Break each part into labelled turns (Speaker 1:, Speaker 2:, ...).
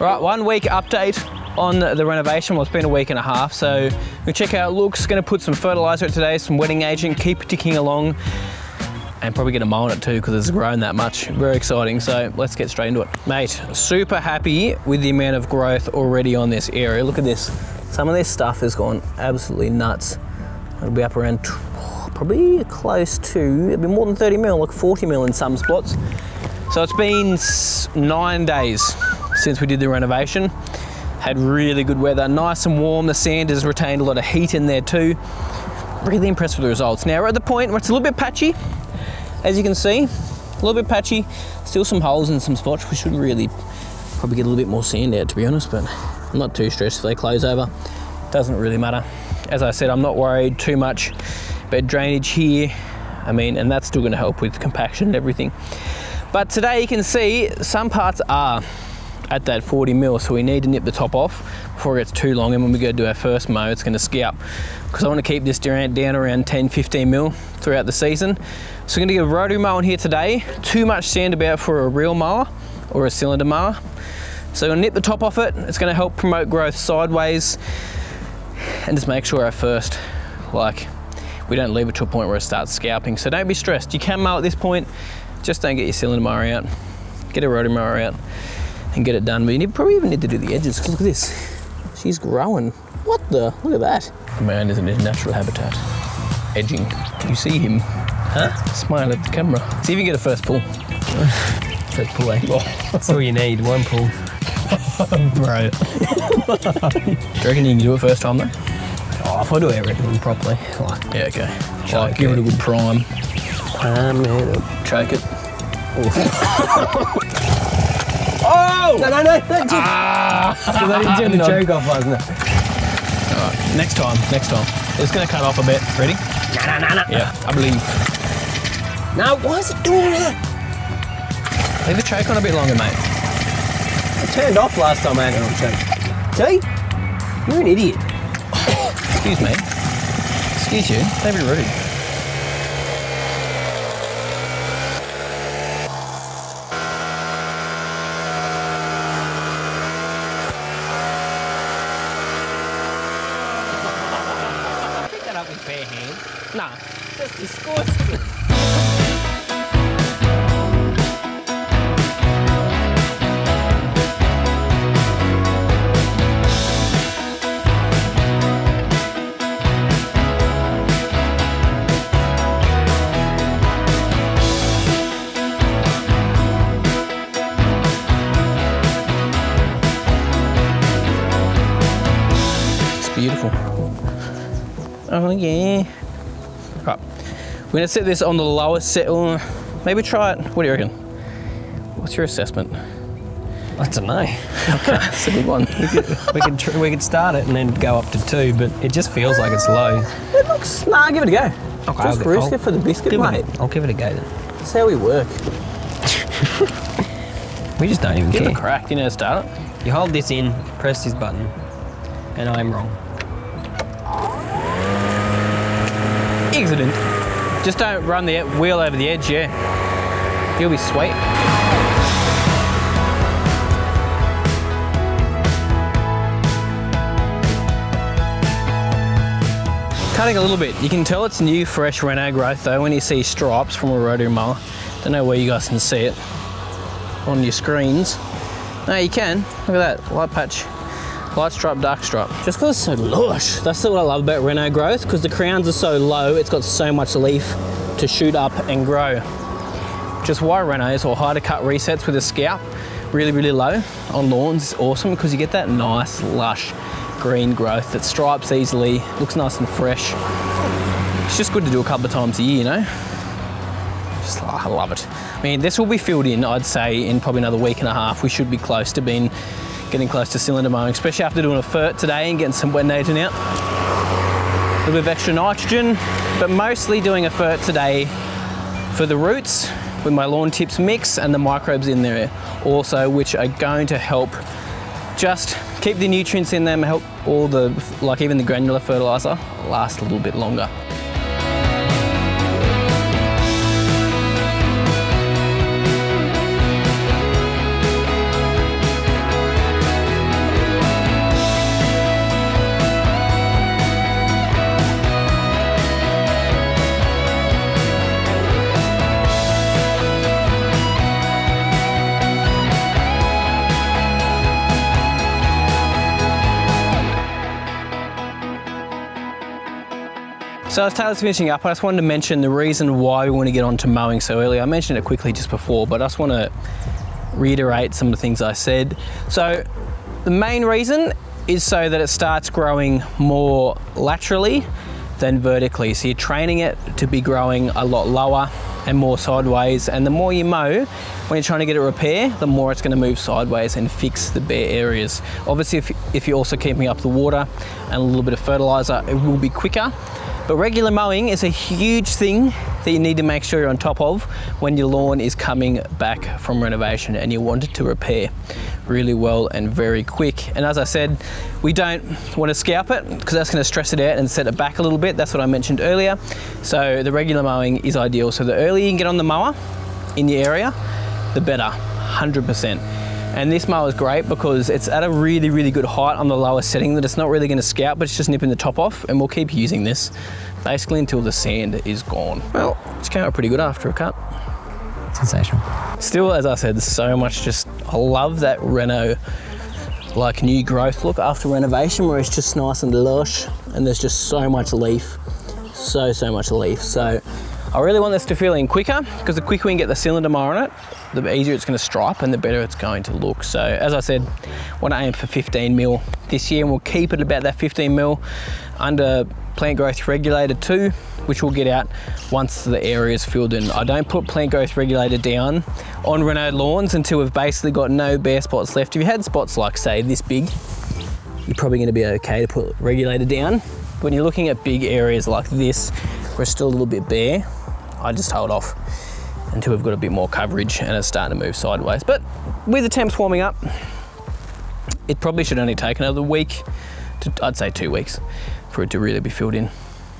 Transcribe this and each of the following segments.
Speaker 1: Right, one week update on the renovation. Well, it's been a week and a half, so we check out looks. Going to put some fertiliser today, some wetting agent, keep ticking along, and probably get a mow on it too because it's grown that much. Very exciting. So let's get straight into it, mate. Super happy with the amount of growth already on this area. Look at this. Some of this stuff has gone absolutely nuts. It'll be up around probably close to, it'll be more than 30 mil, like 40 mil in some spots. So it's been nine days since we did the renovation. Had really good weather, nice and warm. The sand has retained a lot of heat in there too. Really impressed with the results. Now we're at the point where it's a little bit patchy, as you can see. A little bit patchy, still some holes in some spots. We should really probably get a little bit more sand out to be honest, but I'm not too stressed if they close over. Doesn't really matter. As I said, I'm not worried too much about drainage here. I mean, and that's still gonna help with compaction and everything. But today you can see some parts are at that 40 mil, so we need to nip the top off before it gets too long. And when we go to do our first mow, it's gonna ski up because I wanna keep this Durant down around 10, 15 mil throughout the season. So we're gonna get a rotary mow in here today. Too much sand about for a real mower or a cylinder mower. So we'll nip the top off it. It's gonna help promote growth sideways and just make sure our first, like, we don't leave it to a point where it starts scalping. So don't be stressed. You can mow at this point, just don't get your cylinder mower out. Get a rotary mower out and get it done. But you probably even need to do the edges, look at this. She's growing. What the? Look at that. Man is in his natural habitat. Edging. You see him? Huh? Smile at the camera. See if you get a first pull.
Speaker 2: first pull, eh? Oh. That's all you need, one pull.
Speaker 1: Bro. do you reckon you can do it first time though?
Speaker 2: Oh, if I do everything properly.
Speaker 1: Like, yeah, okay. Like, give it a good prime.
Speaker 2: Prime it up.
Speaker 1: Choke it.
Speaker 2: oh! No, no, no, don't Ah! Because I didn't turn the choke off, wasn't it?
Speaker 1: Alright, next time, next time. It's gonna cut off a bit. Ready?
Speaker 2: No, no, no, no.
Speaker 1: Yeah, I believe.
Speaker 2: No, why is it doing that?
Speaker 1: Leave the choke on a bit longer, mate.
Speaker 2: I turned off last time I had it on choke. See? You're an idiot.
Speaker 1: Excuse me. Excuse you. Don't be rude. Beautiful. Oh yeah. Right. We're gonna set this on the lowest settle. Maybe try it. What do you reckon? What's your assessment?
Speaker 2: I don't know.
Speaker 1: Okay, that's a good one.
Speaker 2: we could we could, we could start it and then go up to two, but it just feels like it's low.
Speaker 1: It looks. Nah, give it a go. Okay, just I'll, risk I'll, it for the biscuit, mate.
Speaker 2: It, I'll give it a go then.
Speaker 1: That's how we work.
Speaker 2: we just don't even
Speaker 1: give
Speaker 2: care.
Speaker 1: Give it a crack. You know, start it.
Speaker 2: You hold this in, press this button, and I'm wrong.
Speaker 1: Excellent. Just don't run the wheel over the edge, yeah. You'll be sweet. Cutting a little bit. You can tell it's new, fresh Reno growth though when you see stripes from a rotary mower. Don't know where you guys can see it on your screens. No, you can. Look at that, light patch light stripe, dark stripe. Just because it's so lush. That's what I love about Reno growth, because the crowns are so low, it's got so much leaf to shoot up and grow. Just why Renos or high to cut resets with a scalp, really, really low on lawns is awesome because you get that nice, lush green growth that stripes easily, looks nice and fresh. It's just good to do a couple of times a year, you know? Just, I love it. I mean, this will be filled in, I'd say, in probably another week and a half. We should be close to being getting close to cylinder mowing, especially after doing a fert today and getting some wet agent out. A little bit of extra nitrogen, but mostly doing a fert today for the roots with my lawn tips mix and the microbes in there also, which are going to help just keep the nutrients in them, help all the, like even the granular fertilizer last a little bit longer. So as Taylor's finishing up, I just wanted to mention the reason why we want to get onto mowing so early. I mentioned it quickly just before, but I just want to reiterate some of the things I said. So the main reason is so that it starts growing more laterally than vertically. So you're training it to be growing a lot lower and more sideways. And the more you mow, when you're trying to get it repair, the more it's going to move sideways and fix the bare areas. Obviously, if, if you're also keeping up the water and a little bit of fertilizer, it will be quicker. But regular mowing is a huge thing that you need to make sure you're on top of when your lawn is coming back from renovation and you want it to repair really well and very quick. And as I said, we don't want to scalp it because that's going to stress it out and set it back a little bit. That's what I mentioned earlier. So the regular mowing is ideal. So the earlier you can get on the mower in your area, the better, 100%. And this mower is great because it's at a really, really good height on the lower setting that it's not really gonna scalp, but it's just nipping the top off and we'll keep using this basically until the sand is gone. Well, it's came out pretty good after a cut.
Speaker 2: Sensational.
Speaker 1: Still, as I said, so much just, I love that Reno like new growth look after renovation where it's just nice and lush and there's just so much leaf, so, so much leaf. So I really want this to fill in quicker because the quicker we can get the cylinder mower on it, the easier it's going to stripe and the better it's going to look. So as I said, I want to aim for 15 mil this year and we'll keep it about that 15 mil under plant growth regulator 2 which we'll get out once the area is filled in. I don't put plant growth regulator down on Reno lawns until we've basically got no bare spots left. If you had spots like say this big, you're probably going to be okay to put regulator down. When you're looking at big areas like this, we're still a little bit bare, I just hold off until we've got a bit more coverage and it's starting to move sideways. But with the temps warming up, it probably should only take another week, to, I'd say two weeks, for it to really be filled in.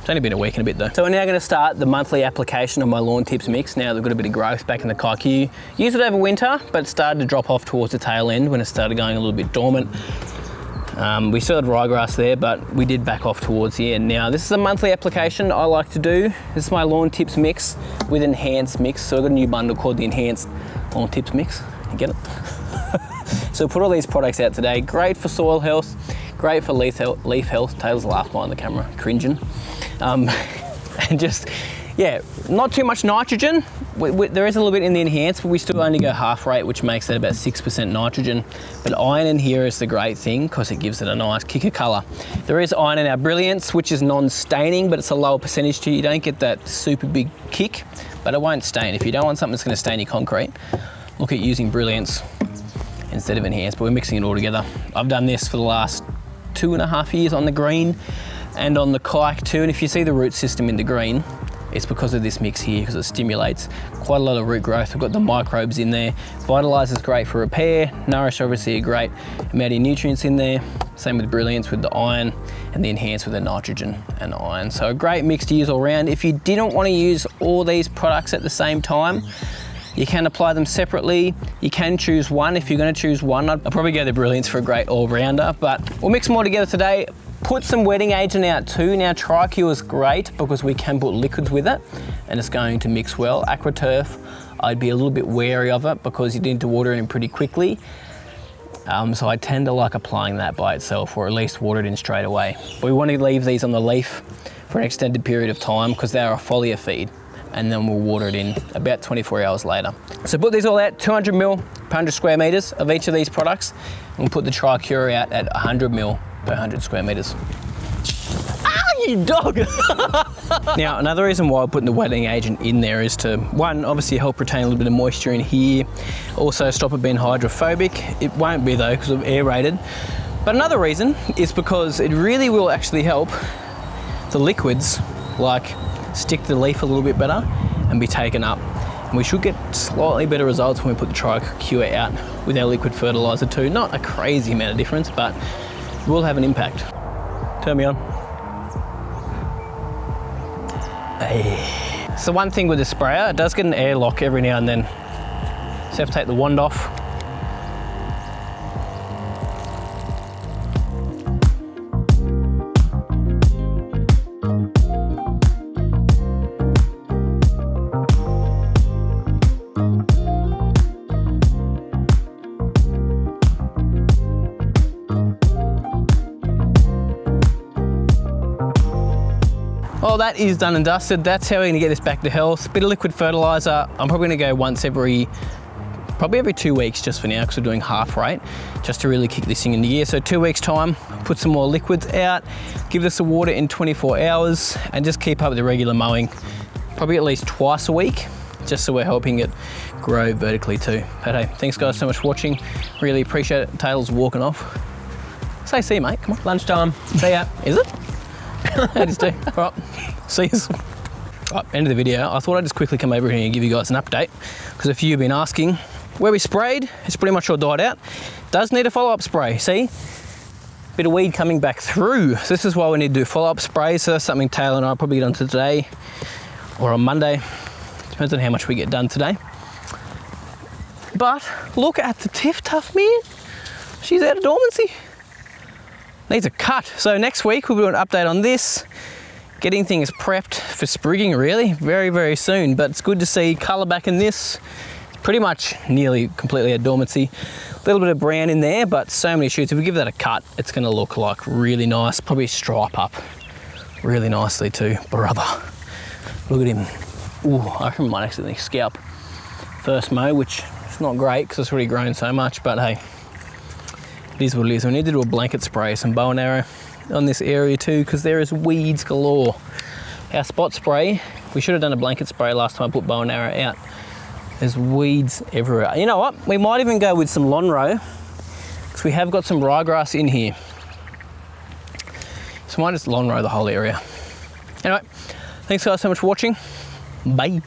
Speaker 1: It's only been a week and a bit though. So we're now going to start the monthly application of my Lawn Tips mix. Now they've got a bit of growth back in the Kikuyu. Used it over winter, but started to drop off towards the tail end when it started going a little bit dormant. Um, we still had ryegrass there, but we did back off towards the end. Now, this is a monthly application I like to do. This is my Lawn Tips mix with Enhanced mix. So I've got a new bundle called the Enhanced Lawn Tips mix. You get it? so put all these products out today. Great for soil health, great for leaf health. Leaf health. Taylor's laughed behind the camera, cringing. Um, and just yeah, not too much nitrogen. We, we, there is a little bit in the enhanced, but we still only go half rate, which makes it about 6% nitrogen. But iron in here is the great thing because it gives it a nice kick of colour. There is iron in our Brilliance, which is non-staining, but it's a lower percentage to you. You don't get that super big kick, but it won't stain. If you don't want something that's going to stain your concrete, look at using Brilliance instead of enhanced, but we're mixing it all together. I've done this for the last two and a half years on the green and on the Kikuyu. And if you see the root system in the green, it's because of this mix here because it stimulates quite a lot of root growth. We've got the microbes in there. Vitalize is great for repair. Nourish obviously a great amount of nutrients in there. Same with Brilliance with the iron and the Enhance with the nitrogen and iron. So a great mix to use all around. If you didn't want to use all these products at the same time, you can apply them separately. You can choose one. If you're gonna choose one, I'd probably go the Brilliance for a great all-rounder, but we'll mix them all together today. Put some wetting agent out too. Now TriQ is great because we can put liquids with it and it's going to mix well. AquaTurf, I'd be a little bit wary of it because you need to water it in pretty quickly. Um, so I tend to like applying that by itself or at least water it in straight away. We want to leave these on the leaf for an extended period of time because they are a foliar feed and then we'll water it in about 24 hours later. So put these all out, 200 mil per 100 square meters of each of these products. And we'll put the Tricure out at 100 mil per 100 square meters. Ah, you dog! now, another reason why I'm putting the wetting agent in there is to, one, obviously help retain a little bit of moisture in here, also stop it being hydrophobic. It won't be though, because I'm aerated. But another reason is because it really will actually help the liquids, like stick to the leaf a little bit better and be taken up. And we should get slightly better results when we put the Tricure out with our liquid fertilizer too. Not a crazy amount of difference, but will have an impact. Turn me on. Hey. So one thing with the sprayer, it does get an airlock every now and then. So have to take the wand off. Well, that is done and dusted. That's how we're gonna get this back to health. Bit of liquid fertilizer. I'm probably gonna go once every, probably every two weeks just for now because we're doing half rate, just to really kick this thing into gear. So two weeks time, put some more liquids out, give this a water in 24 hours and just keep up with the regular mowing, probably at least twice a week, just so we're helping it grow vertically too. But hey, thanks guys so much for watching. Really appreciate it. Taylor's walking off. Say see you, mate. Come on.
Speaker 2: Lunchtime.
Speaker 1: See ya. Is it? it is too. All right. See you. Right, end of the video. I thought I'd just quickly come over here and give you guys an update because a few have been asking where we sprayed. It's pretty much all died out. Does need a follow-up spray. See? Bit of weed coming back through. So this is why we need to do follow-up sprays. So that's something Taylor and I probably get onto today or on Monday. Depends on how much we get done today. But look at the TifTuf, man. She's out of dormancy needs a cut. So next week we'll do an update on this, getting things prepped for sprigging really, very, very soon. But it's good to see color back in this. It's pretty much nearly completely at dormancy. A little bit of brown in there, but so many shoots. If we give that a cut, it's gonna look like really nice, probably stripe up really nicely too, brother. Look at him. Ooh, I we might accidentally scalp first mow, which is not great because it's already grown so much, but hey, it is what it is. We need to do a blanket spray, some bow and arrow on this area too, because there is weeds galore. Our spot spray, we should have done a blanket spray last time I put bow and arrow out. There's weeds everywhere. You know what? We might even go with some Lonhro, because we have got some ryegrass in here. So I might just Lonhro the whole area. Anyway, thanks guys so much for watching. Bye.